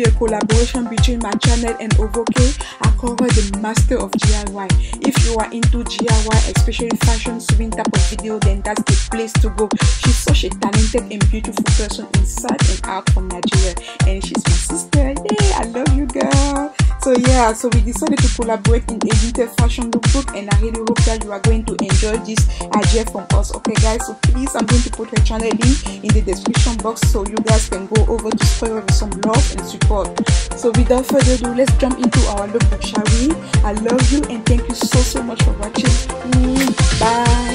be a collaboration between my channel and Ovoke, Akora, the master of DIY. If you are into DIY, especially fashion sewing type of video, then that's the place to go. She's such a talented and beautiful person inside and out from Nigeria, yeah, so we decided to collaborate in a little fashion lookbook, and I really hope that you are going to enjoy this idea from us. Okay, guys, so please, I'm going to put her channel link in the description box so you guys can go over to spoil with some love and support. So without further ado, let's jump into our lookbook, shall we? I love you and thank you so so much for watching. Bye.